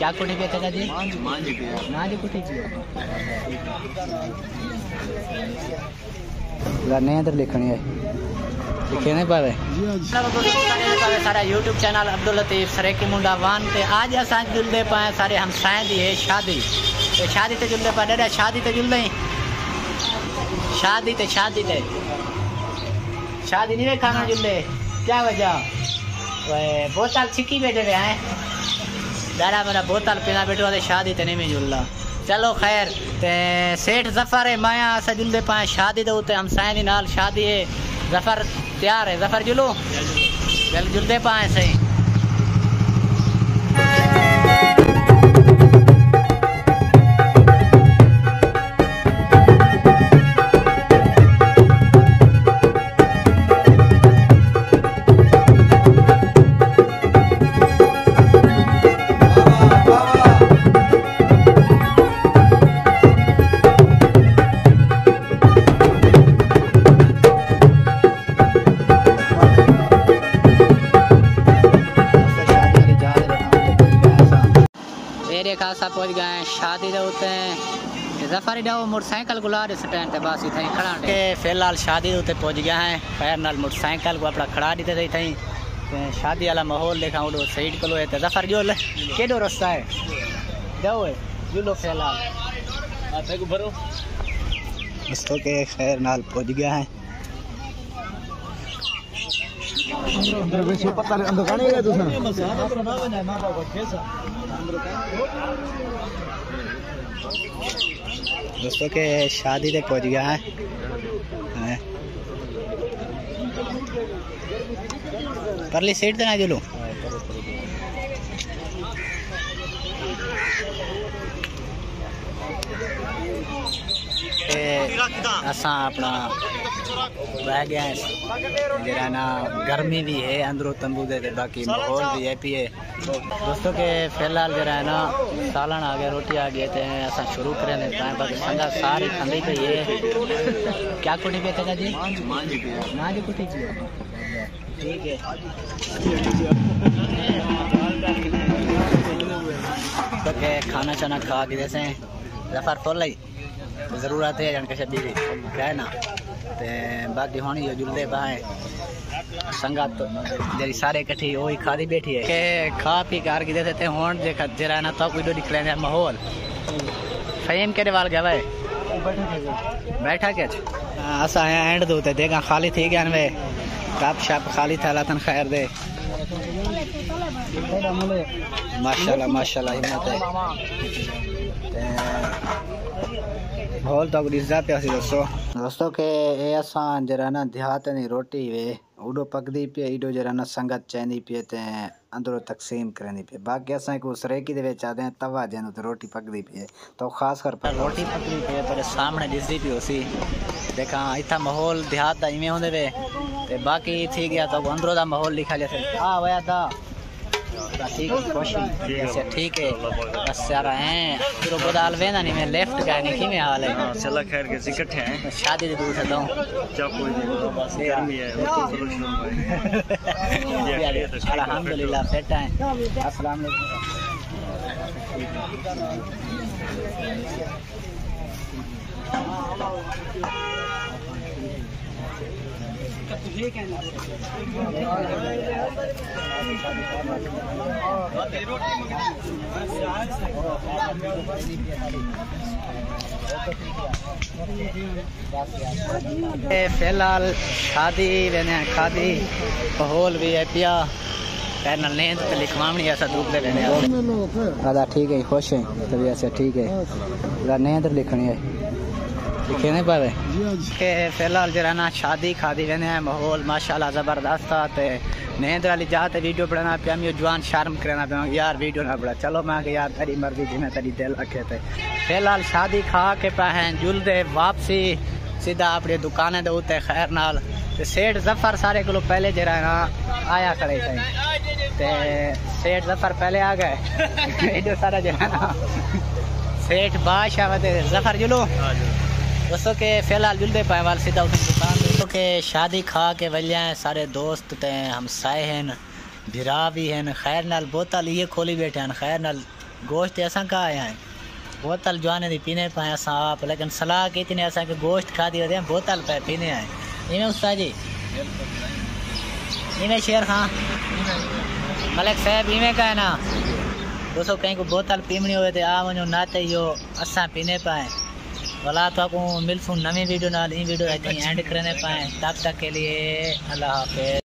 क्या कुटी पे चाचा जी ना जी कुटी जी गन्ने इधर लिखनी है। लिखे नहीं पावे सारा यूट्यूब चैनल अब्दुल लतीफ सरेकी मुंडा वन ते आज असां जुलदे पाए सारे हम हमसाए दी है शादी। ते शादी ते जुलदे पाए डेडा शादी ते जुलदे शादी ते शादी ते। शादी नहीं खाना जुलदे। क्या वजह? वे बोतल छिकी बैठे हुए हैं। दादा मेरा बोतल पीना बैठो ते शादी ते नहीं में जुलदा चलो खैर, ते सेठ ज़फ़र है, माया अस जुलदे पाए, शादी दे हमसाए दी नाल शादी है। ज़फ़र तैयार है, ज़फ़र जुलो? चल जुलदे पाए सही। मेरे खासा पहुँच गए हैं शादी दे उते ज़फ़र डाओ मोटरसाइकिल गुला दे स्टैंड ते बस इथे खड़ा के फ़िलहाल शादी दे उते पहुँच गया है। खैर नाल मोटरसाइकिल को अपना खड़ा दीते थे थई शादी वाला माहौल देखा उडो साइड कलो है ते ज़फ़र जो ले केडो रास्ता है? जाओ है जुलो फ़िलहाल। आते को भरो दोस्तों के खैर नाल पहुँच गया है। अंदर वैसे पता अंदर काने गया तुसा मसाला तो ना बना ना बाबा कैसा दोस्तों के शादी तक पहुँच गया है। परली सीट देना जुलू असा अपना रह गया जरा ना गर्मी भी है, अंदरों तंबू दे बाकी माहौल भी है पिए दोस्तों के फ़िलहाल जरा है ना, सालन आ गया, रोटी आ गई थे असा शुरू करें बाकी संगा सारी ठंडी पई है क्या कुटी पे चाचा जी ना जी कुटी ठीक है। तो के खाना चाना खा के जैसे ज़फ़र फुल ज़रूरत है, जन कशा है ना? ते बाकी हुन यो जुलदे पाए संगत जेरी सारे इकट्ठी वही खादी बैठी है। के खा पी कर के देते ते हुन जे जरा ना तो कोई डो निकले माहौल। फहीम केरे वाल गया भाई? बैठा के असा आया एंड दो ते, देगा खाली थी गया वे। कप शप खाली था तन खैर दे। माशाल्लाह माशाल्लाह, हिम्मत है। होल तो रिजा पे सी दोस्तों दोस्तों के ए असां जरा ना देहात दी रोटी वे, उडो पकदी पे, इडो जरा ना संगत चैंदी पे, ते अंदरों तकसीम करनी पे। बाकी असां को सरेकी दे विच आदे तवा जन ते रोटी पकदी पे। तो खास कर पर रोटी पकदी पे, पर सामने दिसदी पी होसी। देखा इथा माहौल देहात दा इवें होंदे वे। ते बाकी थी गया तो अंदरों दा माहौल लिखा जैसे आ वया दा। ठीक है अच्छा ठीक है। बस यार हैं। फिर वो बदाल वेना नहीं मैं लेफ़्ट का नहीं कि में हाल है। हाँ चला खैर के इकट्ठे हैं। शादी से दूर से हूँ क्या कोई नहीं बस गर्मी है वो तो में। अल्हम्दुलिल्लाह फिट हैं। अस्सलाम वालेकुम। फ़िलहाल शादी, रहने खादी, माहौल भी है पिया। खैर नाल नींद ते ठीक है, खुश है तभी ऐसे ठीक है। पूरा नींद लिखनी है। लिखे नहीं पावे के फ़िलहाल जरा ना शादी खादी रहने हैं माहौल माशाल्लाह ज़बरदस्त था ते नींद वाली जाते वीडियो बनाना पे हम ये जवान शर्म करना पे यार वीडियो ना बड़ा चलो मैं कि यार तेरी मर्ज़ी जिन्हें तेरी दिल रखे थे फ़िलहाल शादी खा के पे हैं जुलदे वापसी सीधा अपनी दुकाने दे उत्ते खैर नाल। ते सेठ ज़फ़र सारे को पहले जरा ना आया खड़े थे ते सेठ ज़फ़र पहले आ गए। एडो सारा जरा ना। सेठ बादशाह ज़फ़र जुलो। दोस्तों के फ़िलहाल जुलदे पाए वाल सीधा उस दुकान। दोस्तों के शादी खा के वलिया हैं, सारे दोस्त ते हमसाए हैं, भिरा भी हैं, खैर नाल बोतल ये खोली बैठे हैं, खैर नाल गोश्त असा का आया है? बोतल जवाने दी पीने पाए असा आप, लेकिन सलाह की ने असा के गोश्त खा दी होते बोतल पे पीने आए। इन्हें उस्ताद जी? इन्हें शेर खां? मलिक साहब इवें का है ना? दोस्तों कहीं को बोतल पीमनी हुए थे आ वनो नाते यो असा पीने पाए। भला तो आपको मिलसूँ नवी वीडियो नाल इन वीडियो एंड करने पाए। तब तक के लिए अल्लाह हाफिज।